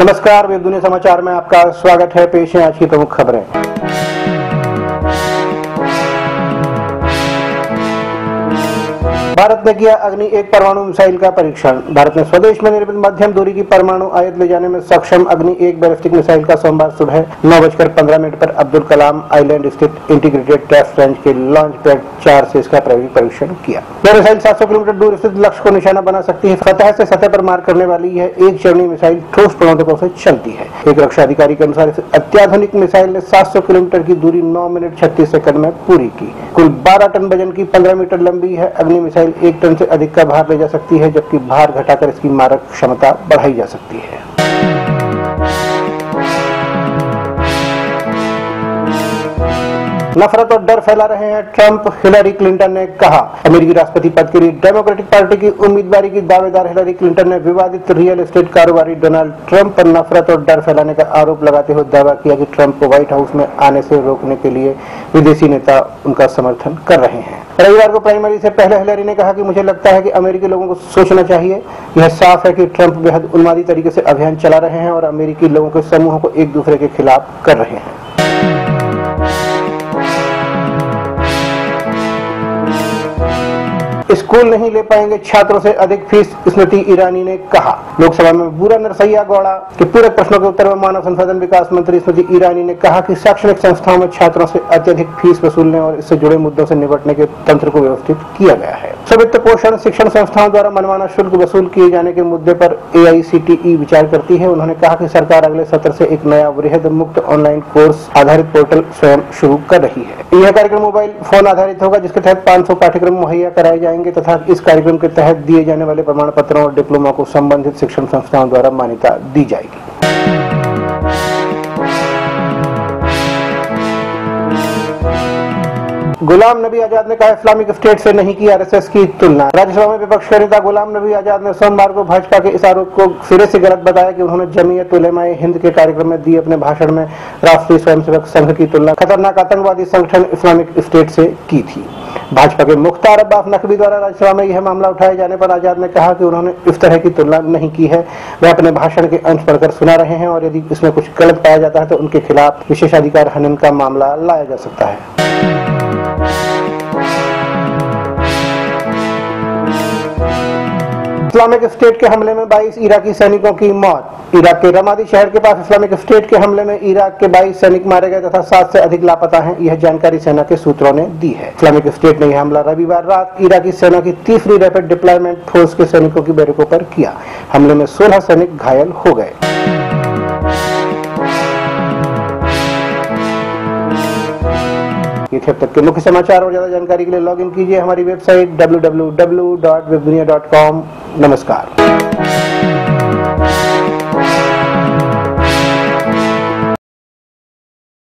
नमस्कार वेब दुनिया समाचार में आपका स्वागत है। पेश है आज की प्रमुख खबरें। भारत ने किया अग्नि एक परमाणु मिसाइल का परीक्षण। भारत ने स्वदेश में निर्मित मध्यम दूरी की परमाणु आयत ले जाने में सक्षम अग्नि एक बैलिस्टिक मिसाइल का सोमवार सुबह नौ बजकर पंद्रह मिनट पर अब्दुल कलाम आइलैंड स्थित इंटीग्रेटेड टेस्ट रेंज के लॉन्च पैड चार से इसका परीक्षण किया। यह मिसाइल 700 किलोमीटर दूर स्थित लक्ष्य को निशाना बना सकती है। सतह से सतह पर मार करने वाली यह एक चरणी मिसाइल ठोस प्रणोदकों से चलती है। एक रक्षा अधिकारी के अनुसार इस अत्याधुनिक मिसाइल ने 700 किलोमीटर की दूरी 9 मिनट 36 सेकंड में पूरी की। कुल 12 टन वज़न की 15 मीटर लंबी है अग्नि मिसाइल एक टन से अधिक का भार ले जा सकती है, जबकि भार घटाकर इसकी मारक क्षमता बढ़ाई जा सकती है। नफरत और डर फैला रहे हैं ट्रंप, हिलरी क्लिंटन ने कहा। अमेरिकी राष्ट्रपति पद के लिए डेमोक्रेटिक पार्टी की उम्मीदवारी की दावेदार हिलरी क्लिंटन ने विवादित रियल एस्टेट कारोबारी डोनाल्ड ट्रंप पर नफरत और डर फैलाने का आरोप लगाते हुए दावा किया कि ट्रंप को व्हाइट हाउस में आने से रोकने के लिए विदेशी नेता उनका समर्थन कर रहे हैं। रविवार को प्राइमरी से पहले हिलरी ने कहा कि मुझे लगता है कि अमेरिकी लोगों को सोचना चाहिए। यह साफ़ है कि ट्रंप बेहद उन्मादी तरीके से अभियान चला रहे हैं और अमेरिकी लोगों के समूहों को एक दूसरे के खिलाफ कर रहे हैं। स्कूल नहीं ले पाएँगे छात्रों से अधिक फ़ीस, स्मृति ईरानी ने कहा। लोकसभा में बुरा नरसैया गौड़ा के पूरक प्रश्नों के उत्तर में मानव संसाधन विकास मंत्री स्मृति ईरानी ने कहा कि शैक्षणिक संस्थाओं में छात्रों से अत्यधिक फ़ीस वसूलने और इससे जुड़े मुद्दों से निपटने के तंत्र को व्यवस्थित किया गया है। वित्त पोषण शिक्षण संस्थाओं द्वारा मनमाना शुल्क वसूल किए जाने के मुद्दे पर ए विचार करती है। उन्होंने कहा कि सरकार अगले सत्र से एक नया वृहद मुक्त ऑनलाइन कोर्स आधारित पोर्टल स्वयं शुरू कर रही है। यह कार्यक्रम मोबाइल फ़ोन आधारित होगा, जिसके तहत 500 पाठ्यक्रम मुहैया कराए जाएँगे। तथा इस कार्यक्रम के तहत दिए जाने वाले प्रमाण पत्रों और डिप्लोमा को संबंधित शिक्षण संस्थाओं द्वारा मान्यता दी जाएगी। गुलाम नबी आज़ाद ने कहा, इस्लामिक स्टेट से नहीं की आरएसएस की तुलना। राज्यसभा में विपक्ष के नेता गुलाम नबी आज़ाद ने सोमवार को भाजपा के इस आरोप को सिरे से गलत बताया कि उन्होंने जमीयत उलेमाए हिंद के कार्यक्रम में दिए अपने भाषण में राष्ट्रीय स्वयंसेवक संघ की तुलना, खतरनाक आतंकवादी संगठन इस्लामिक स्टेट से की थी। भाजपा के मुख्तार अब्बास नकवी द्वारा राज्यसभा में यह मामला उठाए जाने पर आज़ाद ने कहा कि उन्होंने इस तरह की तुलना नहीं की है। वे अपने भाषण के अंश पढ़कर सुना रहे हैं और यदि इसमें कुछ गलत पाया जाता है तो उनके खिलाफ विशेषाधिकार हनन का मामला लाया जा सकता है। इस्लामिक स्टेट के हमले में 22 इराकी सैनिकों की मौत। इराक के रमादी शहर के पास इस्लामिक स्टेट के हमले में इराक के 22 सैनिक मारे गए तथा सात से अधिक लापता हैं, यह जानकारी सेना के सूत्रों ने दी है। इस्लामिक स्टेट ने यह हमला रविवार रात इराकी सेना की तीसरी रैपिड डिप्लॉयमेंट फोर्स के सैनिकों की बैरकों पर किया। हमले में सोलह सैनिक घायल हो गए। ये थे अब तक के मुख्य समाचार और ज़्यादा जानकारी के लिए लॉग इन कीजिए हमारी वेबसाइट डब्ल्यू नमस्कार।